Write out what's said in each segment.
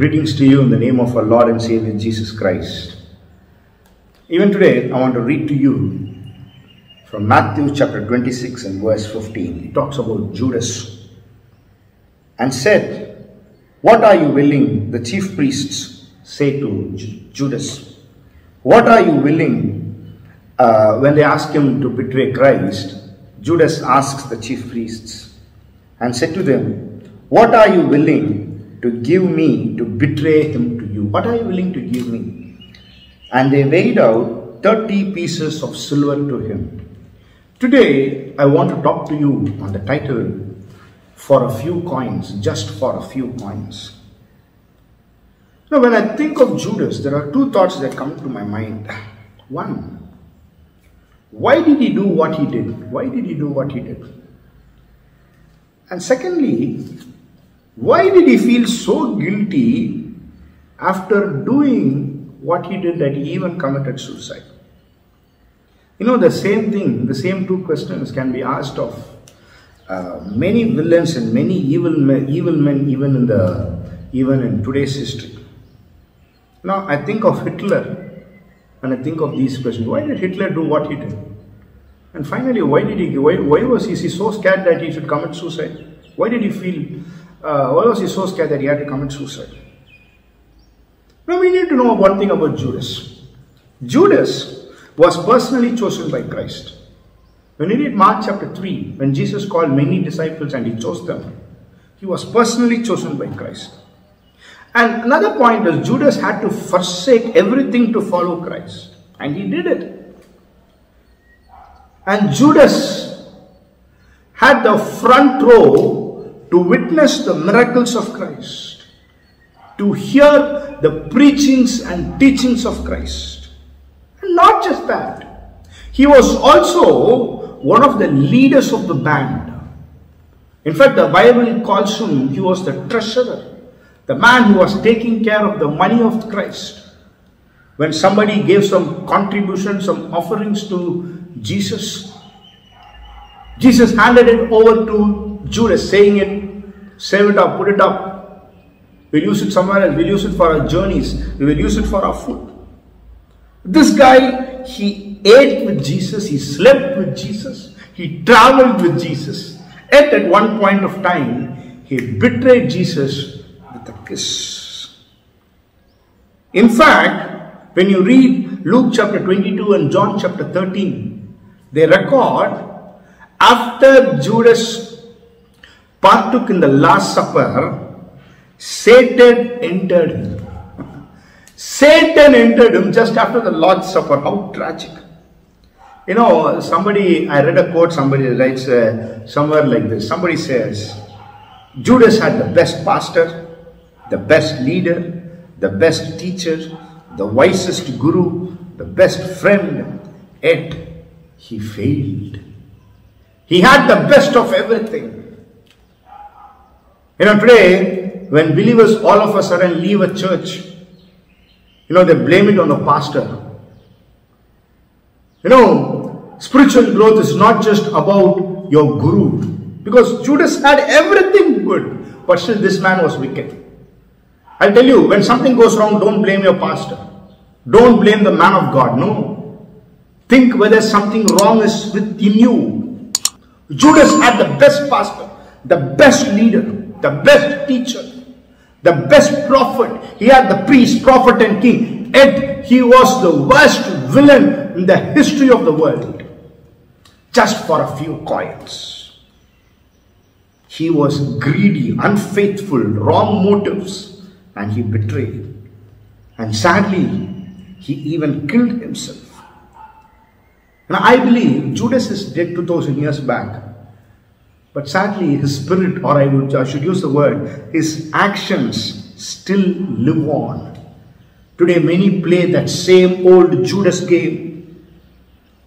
Greetings to you in the name of our Lord and Savior Jesus Christ. Even today, I want to read to you from Matthew chapter 26 and verse 15. It talks about Judas and said, What are you willing? The chief priests say to Judas, What are you willing? Uh, when they ask him to betray Christ, Judas asks the chief priests and said to them, What are you willing to give me to betray him to you? What are you willing to give me? And they weighed out 30 pieces of silver to him. Today, I want to talk to you on the title, For a Few Coins, just for a few coins. Now, when I think of Judas, there are two thoughts that come to my mind. One, why did he do what he did? Why did he do what he did? And secondly, why did he feel so guilty after doing what he did that he even committed suicide? You know, the same thing, the same two questions can be asked of uh, many villains and many evil men, evil men, even in the even in today's history. Now, I think of Hitler, and I think of these questions: Why did Hitler do what he did? And finally, why did he? Why, why was he, he so scared that he should commit suicide? Why did he feel? Uh, why was he so scared that he had to commit suicide? Now we need to know one thing about Judas. Judas was personally chosen by Christ. When you read Mark chapter 3, when Jesus called many disciples and he chose them, he was personally chosen by Christ. And another point is Judas had to forsake everything to follow Christ. And he did it. And Judas had the front row to witness the miracles of Christ, to hear the preachings and teachings of Christ. And not just that, he was also one of the leaders of the band. In fact, the Bible calls him, he was the treasurer, the man who was taking care of the money of Christ. When somebody gave some contribution, some offerings to Jesus, Jesus handed it over to Judas, saying it, save it up, put it up. We'll use it somewhere else. We'll use it for our journeys. We will use it for our food. This guy, he ate with Jesus, he slept with Jesus, he traveled with Jesus. Yet at one point of time, he betrayed Jesus with a kiss. In fact, when you read Luke chapter 22 and John chapter 13, they record after Judas partook in the Last Supper, Satan entered him. Satan entered him just after the Lord's Supper. How tragic. You know, somebody, I read a quote, somebody writes uh, somewhere like this. Somebody says, Judas had the best pastor, the best leader, the best teacher, the wisest guru, the best friend, yet he failed. He had the best of everything. You know, today, when believers all of a sudden leave a church, you know, they blame it on the pastor. You know, spiritual growth is not just about your guru. Because Judas had everything good, but still this man was wicked. I'll tell you, when something goes wrong, don't blame your pastor. Don't blame the man of God. No. Think whether something wrong is within you. Judas had the best pastor, the best leader, the best teacher, the best prophet. He had the priest, prophet, and king. Yet he was the worst villain in the history of the world. Just for a few coins. He was greedy, unfaithful, wrong motives, and he betrayed. And sadly, he even killed himself. And I believe Judas is dead 2000 years back. But sadly, his spirit, or I, would, I should use the word, his actions still live on. Today, many play that same old Judas game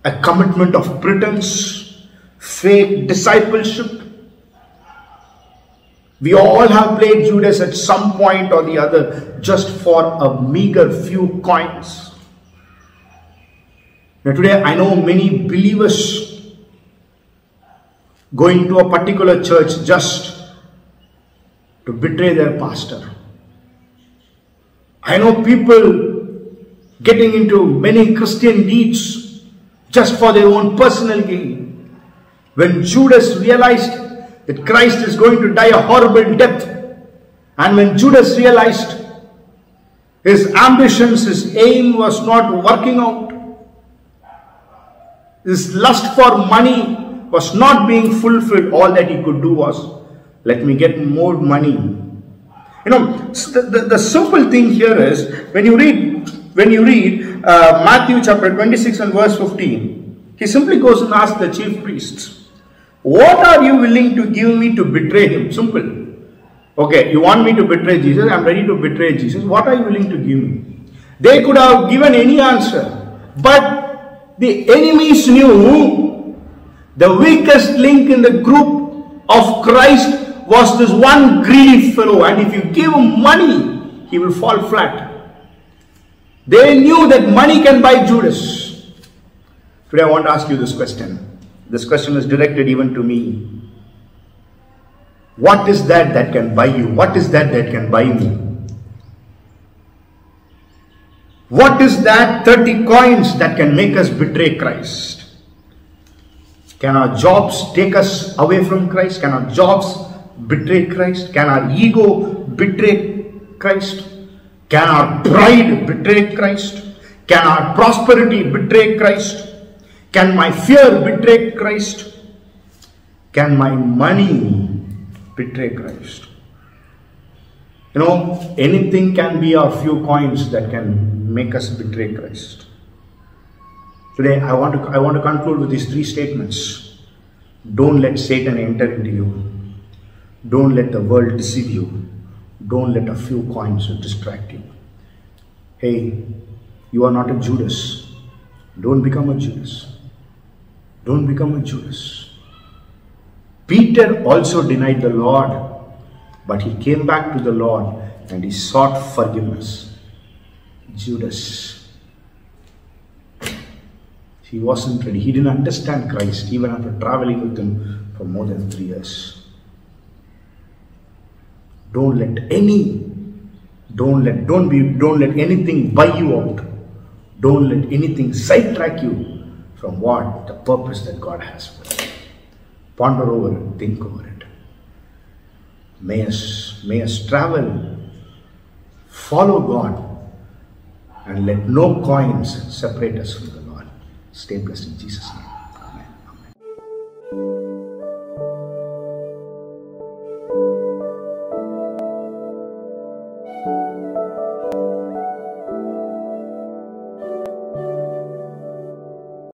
a commitment of pretense, fake discipleship. We all have played Judas at some point or the other just for a meager few coins. Now, today I know many believers going to a particular church just to betray their pastor. I know people getting into many Christian deeds just for their own personal gain. When Judas realized that Christ is going to die a horrible death, and when Judas realized his ambitions, his aim was not working out, his lust for money was not being fulfilled, all that he could do was, let me get more money you know, the, the, the, simple thing here is when you read when you read uh, Matthew chapter 26 and verse 15, he simply goes and asks the chief priests, What are you willing to give me to betray him? Simple. Okay, you want me to betray Jesus? I'm ready to betray Jesus. What are you willing to give me? They could have given any answer, but the enemies knew the weakest link in the group of Christ was this one greedy fellow, and if you give him money, he will fall flat. They knew that money can buy Judas. Today, I want to ask you this question. This question is directed even to me. What is that that can buy you? What is that that can buy me? What is that 30 coins that can make us betray Christ? Can our jobs take us away from Christ? Can our jobs betray Christ? Can our ego betray Christ? Can our pride betray Christ? Can our prosperity betray Christ? Can my fear betray Christ? Can my money betray Christ? You know, anything can be a few coins that can make us betray Christ. Today, I want to, I want to conclude with these three statements. Don't let Satan enter into you. Don't let the world deceive you. Don't let a few coins distract you. Hey, you are not a Judas. Don't become a Judas. Don't become a Judas. Peter also denied the Lord, but he came back to the Lord and he sought forgiveness. Judas. He wasn't ready. He didn't understand Christ even after traveling with him for more than three years. Don't let any, don't let, don't be, don't let anything buy you out. Don't let anything sidetrack you from what the purpose that God has for you. Ponder over it, think over it. May us, may us travel, follow God, and let no coins separate us from Lord. Stay blessed in Jesus' name.